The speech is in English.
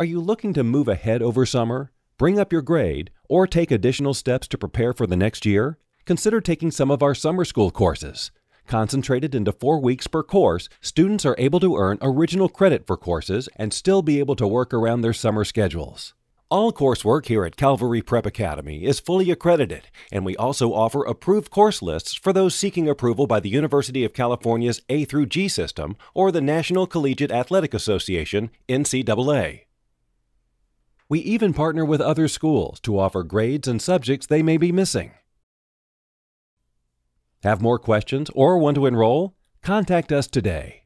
Are you looking to move ahead over summer, bring up your grade, or take additional steps to prepare for the next year? Consider taking some of our summer school courses. Concentrated into four weeks per course, students are able to earn original credit for courses and still be able to work around their summer schedules. All coursework here at Calvary Prep Academy is fully accredited, and we also offer approved course lists for those seeking approval by the University of California's A through G system or the National Collegiate Athletic Association, NCAA. We even partner with other schools to offer grades and subjects they may be missing. Have more questions or want to enroll? Contact us today.